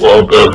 water